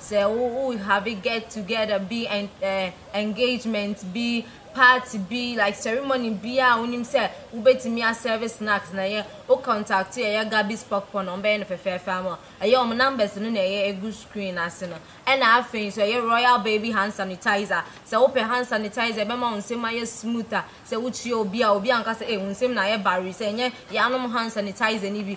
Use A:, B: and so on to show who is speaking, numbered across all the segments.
A: Sɛ wo wo have get together bi en eh engagement bi, party bi, like ceremony bi a wonim sɛ wo bɛtumi a serve snacks na yɛ wo contact ɛyɛ Gabby's Popcorn wɔn bɛyɛ no fɛfɛɛfɛ ama wo. Ɛyɛ wɔn numbers no na ɛyɛ ɛgu screen no ase no. Ɛna afei nso ɛyɛ Royal Baby Hand Sanitizer. Sɛ wo pɛ hand sanitizer ɛbɛma wo nsam ayɛ smooth a sɛ wo kyia obi a obi anka sɛ ei wo nsam na ayɛ baree sɛ ɛnyɛ yɛanom hand sanitizer no bi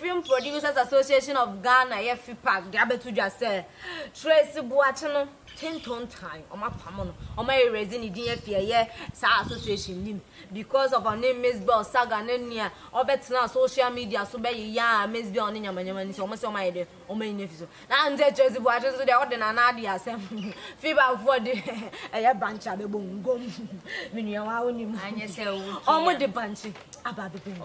A: Film Producers Association of Ghana yɛ FIPAG de abɛto dwa sɛ Tracy Boakye no Tinton Time wɔn apamo no wɔn a erase ne din afi ɛyɛ saa association nim because of ɔne Miss Bell saga ne nea ɔbɛ tenaa social media so bɛ yeyaa Miss Bell ne nyama nyama nti wɔn se wɔn ayɛ dɛ wɔn ayi no afi so na nze Tracy Boakye nso deɛ ɔde nana ade asɛm FIPAG foɔ de ɛyɛ bankye abɛbɔ mu gom me nua wa wonim
B: anyɛ sɛ
A: wɔn de bankye aba abɛbɔ mu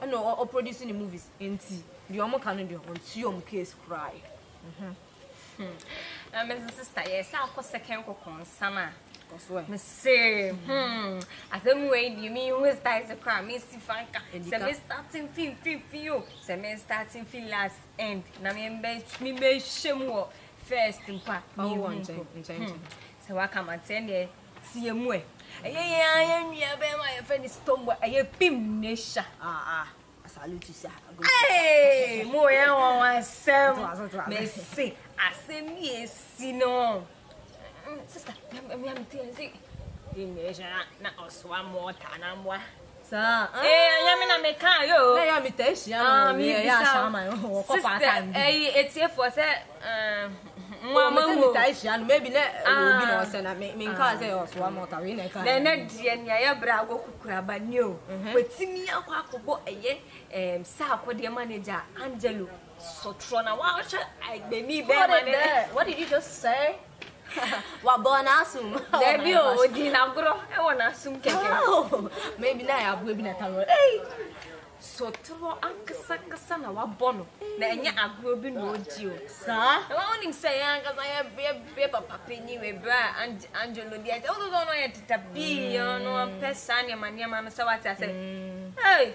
A: ɛna ɔ ɔ produce ne movies nti deɛ ɔmo ka no deɛ ɔn tie ɔmo case koraa yɛ mhm hmm
B: na me nso sister yɛ sɛ akɔ second kɔkɔ nsa no a
A: me
B: se hmm asɛm wei deɛ me hu style se koraa me si fa nka sɛ me starting fin fin fin o sɛ me starting fin last end na me mbɛ me mbɛ hyɛ mu wɔ first mpo a me
A: hu
B: mpo sɛ waka ma teɛ deɛ Si yɛn mu ɛ. Ɛyɛ yɛn ara yɛn nua bɛɛma a yɛfrɛ no Stonebwoy ɛyɛ Pim Nehya.
A: Ah ah. I salute you sir.
B: I go to Hey! Mo yɛ wɔn asɛm.
A: Ɔto aso, ɔto aso.
B: Mese asɛm bi esi no. Mm, Sister, mia mia me ti ɛnse. Pim Nehya na ɔsoa mɔɔta na mmoa.
A: Saa ah.
B: Ee eh, ɛnyɛ me na meka yɛ o.
A: Na yɛ a metaa
B: hyia
A: no wɔ
B: wei
A: ɛyɛ
B: ahyɛ
A: ama no wɔ kɔ
B: part
A: time bi.
B: Sister ɛyi etiefoɔ sɛ
A: nwa
B: ma
A: mu.
B: Wɔn
A: sɛ
B: metaa
A: hyia no maybe na ɛwɔ obi na ɔsɛ na me nka sɛ ɔso ama ɔta wei na ɛka.
B: Na ɛnɛ deɛ nea yɛ bra agɔ kukura ba ni o. Watumi akɔ akɔbɔ ɛyɛ ɛɛm saa akɔdeɛ manager Angelo sɔtrɔ na wahwɛ agbemi bɛɛ ma ne.
A: What did you just say? Wabɔ n'asom.
B: Dabi o, odi n'agorɔ wɔ n'asom kɛkɛ.
A: Mɛ bi na yɛ aboa bi na ta lɔ. Ei!
B: Sotorɔ ankasakasa na wabɔ no. Na ɛnyɛ agorɔ bi na odi o.
A: Saa?
B: Na wɔn nim sɛ yɛn ankasa yɛ yɛ yɛ papa panyin wɔ ebere a Ange Angelo di ɛkyɛ. Wododo no yɛ teta pii yɛn no ampɛ saa nneɛma nneɛma no sɛ wate ase.
A: Ei!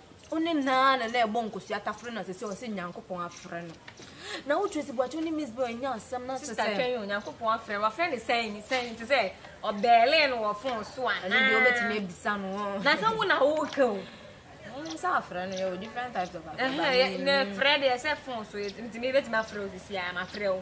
B: wo ne no
A: ara na na ɛbɔ nkosua tafere na sɛsɛ ɔsɛ nyankopɔn afrɛ no na wo tracy boakye wo ne miss bɛ ɔnya asɛm na sɛsɛ
B: sista twɛn o nyankopɔn afrɛ no wafrɛ ne sɛn ne sɛn te sɛ ɔbɛɛlee no wɔ fon so a
A: ɛno deɛ wobɛtumi abisa no
B: na sɛ wo na woka o
A: sɛ afrɛ no yɛwɔ different types of afrɛ
B: na frɛ deɛ sɛ fon so ntumi bɛtumi afrɛ o sisi a mafrɛ
A: o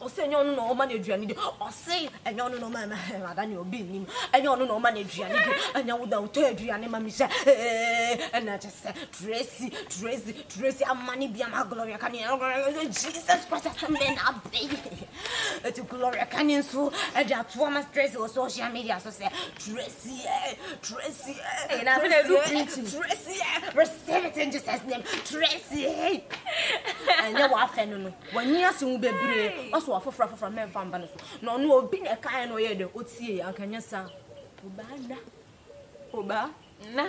A: Ɔse ɛnyɛ ɔno na ɔma no aduane di Ɔse ɛnyɛ ɔno na ɔma no aduane di Ada ne obi nnim Ɛnyɛ ɔno na ɔma no aduane di Ɛnyɛ wo na wotɔ aduane ma me sɛ Ɛna kyɛ sɛ Tracy Tracy Tracy ama ne bi ama Gloria ka ne Jesus Christ asɛm bɛn na aba yi Ɛti Gloria ka ne nso ɛde ato ama Tracy wɔ social media so sɛ Tracy eh Tracy
B: eh Na afei na ɛdu preaching
A: Tracy eh receive it in Jesus name Tracy eh Ɛnyɛ wafɛ no no W'anyi ase ho bebree, ɔsɔ afoforo afoforo mɛ nfa mba no so. Na ɔno obi na ɛkae na ɔyɛɛ dɛ otiee, anka nyɛ saa. Obaa na, obaa
B: na,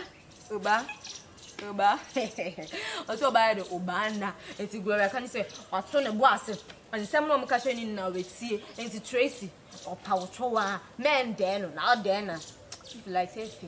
A: obaa, obaa hehehe. Ɔse ɔbaa yɛ dɛ obaa na. Enti Gloria ka ne sɛ wato ne bo ase, nsɛm no a wɔka kyerɛ no nyinaa watie. Enti Tracy, ɔpaw kyɛw a, mɛ ndɛɛ no, na ɔdɛɛ na. If you like say fi.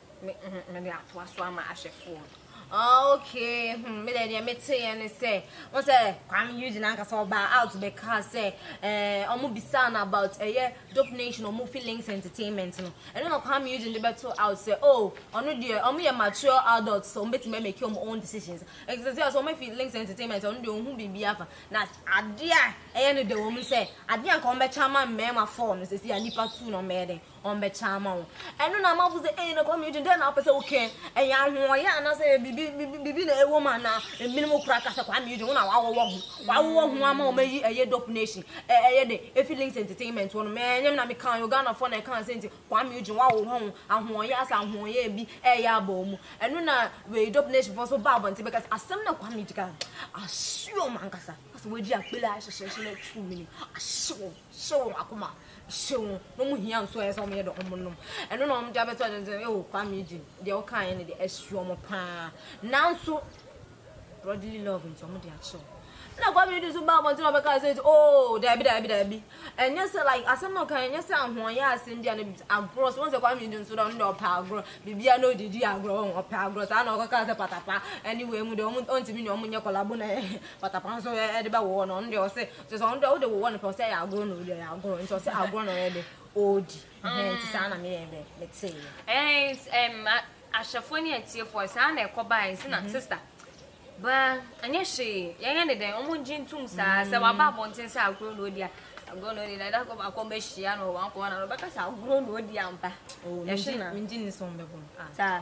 B: Me
A: mm
B: me de atoa so ama ahwɛfoɔ
A: no. Okay, hmm, me dɛ deɛ me te yɛ ne sɛ, wɔn sɛ Kwame Eugene ankasa ɔbaa out bɛka sɛ ɛɛ eh, wɔn bisa no about ɛyɛ eh, Dope Nation wɔn fi Links Entertainment no. Ɛno na Kwame Eugene de bɛto out sɛ oh ɔno deɛ wɔn yɛ mature adults so wɔn bɛtumi bɛ make wɔn own decisions. Ɛsɛ sɛ wɔn fi Links Entertainment ɔno deɛ wɔn ho biribi afa na adeɛ a ɛyɛ no deɛ wɔn sɛ adeɛ a nka wɔn bɛkyɛ ama mmarima fɔɔ no sɛ si a nipa tu na wɔn bɛyɛ dɛ. Wɔbɛkyɛ ama wo. Ɛno na amanfo sɛ, Ei, Nokwa Mewogye, dɛn na wopɛ sɛ woka yi? Ɛyɛ ahoɔyaa anaasɛ ɛyɛ biribi, biribi, biribi na ɛwom anaa? Ebinom koraa ka sɛ, Kwame Mewogye, wo na woawowɔ ho. Woawowɔ ho ama wɔayi ɛyɛ Dope Nation, ɛ, ɛyɛ dɛn, afi Links Entertainment hɔ nom. Ɛnyɛ me na mekaa yi o, Ghanafoɔ na ɛkaa sɛ, nti, Kwame Mewogye, woawowɔ ho. Ahoɔyaa sɛ ahoɔyaa bi reyɛ aba wo mu. Ɛno na, wei, Dope Nation foɔ nso baa abɔnten bɛkaa sɛ, Asɛm na Kwame Mewogye kaa no, ahye wɔn ankasa. Asɛ wɔagye akpele ahyehyɛhye no ato wɔn anim, ahye wɔn. hyɛ wɔn akoma hyɛ wɔn na wɔn hia nso ɛyɛ sɛ wɔn yɛ de wɔn nom ɛno na wɔn de abɛto ɛno sɛ ɛwɔ kwame gyi deɛ ɔka yɛ no de ɛsi wɔn paa nanso brotherly love nti wɔn de akyɛ wɔn na kwame gyi nso baa abɔnten na ɔbɛka sɛ oh daabi daabi daabi ɛnyɛ sɛ like asɛm na ɔka ɛnyɛ sɛ ahoɔyɛ asɛm bi a na bi agorɔ so wɔn sɛ kwame gyi nso na ɔno de ɔpɛ agorɔ bibia na ɔde di agorɔ wɔn ɔpɛ agorɔ saa na ɔkɔka sɛ patapa ɛne wei mu de wɔn ɔntumi ne wɔn nyɛ kɔlabo na patapa nso ɛde bɛwɔ hɔ na ɔno de ɔsɛ Nti sɛ ɔno deɛ wode wowɔ no pɛ ɔsɛ ɛyɛ agorɔ na ɔdi ɛyɛ agorɔ nti ɔsɛ agorɔ na ɔyɛ de ɔɔdi ɛhɛn nti saa na me yɛɛ dɛ me tee
B: yɛ. Ɛɛn ɛɛm ahwɛfoɔ ne atiefoɔ saa na ɛkɔ baeɛ nti na sister baa ɛnyɛ hwee yɛn yɛ ne dɛn ɔmo ngye ntum saa sɛ waba abɔnten sɛ agorɔ na ɔdi a agorɔ na ɔdi na ɛda kɔ baako ɔmo bɛhyia no wɔ one corner no ɔbɛka sɛ agorɔ na ɔdi ampa. Oh mengye
A: mengye ni sɛ ɔmo bɛbɔ no ah.
B: Saa.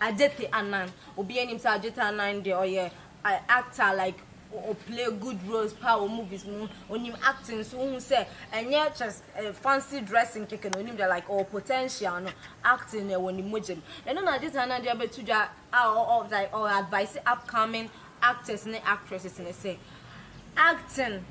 A: Adjete anan, obiaa nim sɛ adjete anan deɛ ɔyɛ actor like o play good roles paa wɔ movies mu, onim acting nso wohu sɛ ɛnyɛ just fancy dressing kɛkɛ na onim deɛ like ɔwɔ potential no acting no ɛwɔ ne mogya mu na ɛno na adjete anan deɛ abɛto dwa a ɔ like ɔ advice upcoming actors ne actresses ne sɛ acting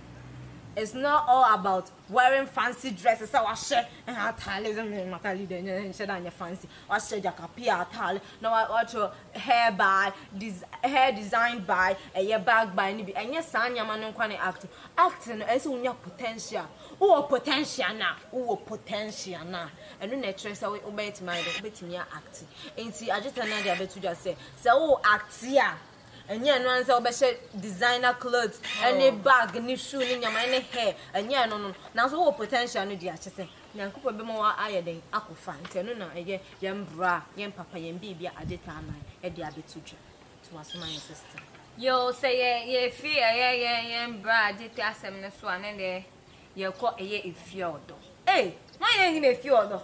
A: is not all about Wearing fancy dress, sɛ wahyɛ ataade dze me maka leader nyɛ nhyɛ da nyɛ fancy, wahyɛ Djakapi ataade na wɔakyerɛw hair by desi hair designed by ɛyɛ bag by ne bi, ɛnyɛ saa nneɛma no nkoa na acting. Acting no ɛnsɛ wonya potential, wowɔ potential no a, wowɔ potential no a, ɛno na ɛkyerɛ sɛ wobɛtumi ayɛ dɛn, wobɛtumi a acte. Ntsi Adjetah Nadia bɛto dwa sɛ, sɛ wo acte a, Ɛnyɛ ɛno ara ne sɛ wobɛhyɛ designer clothes ne bag ne shoe ne nneɛma ne hair ɛnyɛ ɛno no nanso wowɔ potential no deɛ akyɛ sɛ nyankopɔn bɛma wo ayɛ dɛn akɔ fa nti ɛno na ɛyɛ yɛn bra yɛn papa yɛn biribi a agye taa nan ɛde abɛto dwa to waso ma yɛn sister
B: yo sɛ yɛ yɛ fi ɛyɛ yɛn yɛn bra agye taa asɛm no so a ne deɛ Yɛkɔ yɛ efie ɔdɔ. Ei! Hwan na ɔnim efie ɔdɔ?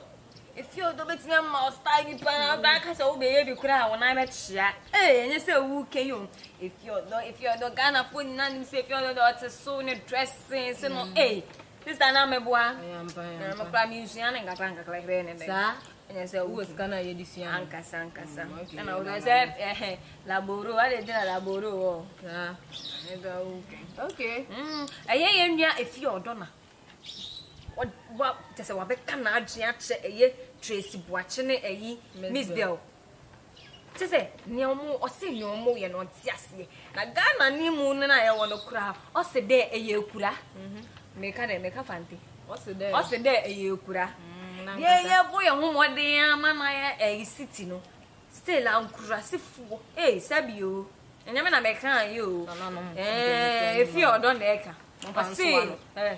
B: Efie ɔdɔ bɛtumi ama wo style bi paa, wobɛa ka sɛ wobɛyɛ bi koraa a wo nan bɛkyea. Ei! Ɛnyɛ sɛ worekɛ yi o. Efie ɔdɔ, efie ɔdɔ, Ghanafoɔ nyinaa nim sɛ efie ɔdɔ deɛ ɔte so ne dressing se no ei! Sister na meboa?
A: Ɛyɛ
B: ampa,
A: ɛyɛ ampa.
B: Me koraa mensua no nkakra nkakra hwɛ ne dɛn.
A: Saa.
B: ɛnyɛ sɛ
A: wowɔ sika no a yɛde sua no
B: ankasa ankasa
A: Mm, okay,
B: ɛna wodɔ sɛ ɛna- ɛhɛ laboro ade nti na laboro wɔ
A: Ah,
B: ɛda wo dwen.
A: okay
B: Mm, ɛyɛ yɛ nua efi ɔdɔ na Wa- wa- kyɛ sɛ wabɛka n'adwene akyerɛ ɛyɛ tracy boakye ne ɛyi
A: Miss
B: miss
A: Bell.
B: bell Te sɛ nea ɔmo ɔse nea ɔmo yɛ no ɔnte aseɛ. Na Ghana ne mu no na yɛwɔ no koraa ɔse dɛ ɛyɛ akura meka dɛ meka fante ɔse dɛ ɛyɛ
A: akura deɛ
B: yɛ bɔ yɛ ho mɔden ama no ayɛ ɛyɛ city no still ankurasefoɔ ee sɛbi oo ɛnyɛ me
A: na meka ayɛ oo
B: ɛɛ efi ɔdɔ na ɛka
A: ɔse
B: ɛɛ.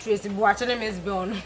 B: Tracy Boakye ne Miss Bell no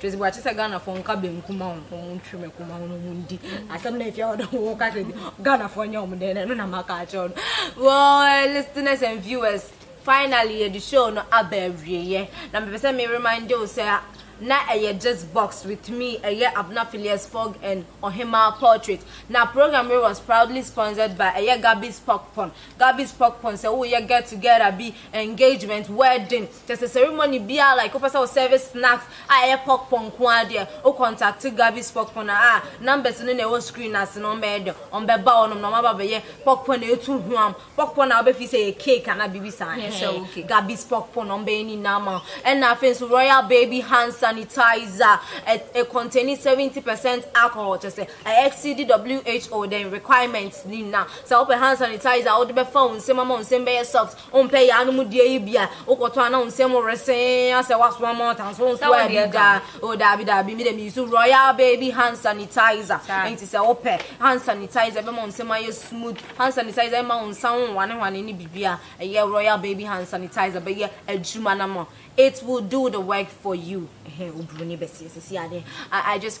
A: Tracy Boakye sɛ Ghanafoɔ nka benku ma wɔn wɔn ntwe me kuma wɔn wɔn ndi asɛm na efia wɔde wɔn ka sɛ Ghanafoɔ nyɛ wɔn dɛn na ɛno na ma ka akyerɛ wɔn well listeners and viewers finally yɛ de show no aba awieɛ na mepɛ sɛ me remind you sɛ na ɛyɛ just box with me ɛyɛ abna phileas fogg and ɔhemaa portrait na program yi was proudly sponsored by ɛyɛ gabby's popcorn gabby's popcorn sɛ woyɛ get together bi engagement wedding Kyerɛ sɛ ceremony biara like wopɛ sɛ wo serve snacks a ɛyɛ pork pon nko ara deɛ wo contact Gavis pork pon a ah numbers no na ɛwɔ screen no ase no wɔn bɛyɛ dɛn wɔn bɛba hɔ nom na wɔn aba abɛyɛ pork pon a ɛtu huam pork pon a wobɛ feel sɛ ɛyɛ cake anaa biribi saa
B: Yes, sir, hɛn okay.
A: Gavis pork pon wɔn bɛyɛ ne nyinaa ama wo ɛna afei nso Royal baby hand sanitizer ɛ ɛ containi 70 percent alcohol kyerɛ sɛ ɛ exceed WHO dɛn requirements ne nyinaa sɛ wopɛ hand sanitizer a wode bɛfa wo nsam ama wo nsam bɛyɛ soft Wompɛ yɛ anom deɛ yi bia wokɔtɔ a na wo nsam resee asɛ waso ama wo
B: tanso wonso
A: a
B: bi
A: da oh daabi daabi me deɛ me use royal baby hand sanitizer nti sɛ wopɛ hand sanitizer ɛbɛma wo nsam ayɛ smooth hand sanitizer ɛmma wo nsa ho nwane hwane ne bibia ɛyɛ royal baby hand sanitizer bɛyɛ adwuma no ama it will do the work for you ɛhɛn obroni bɛseɛ sɛsi adeɛ I, I just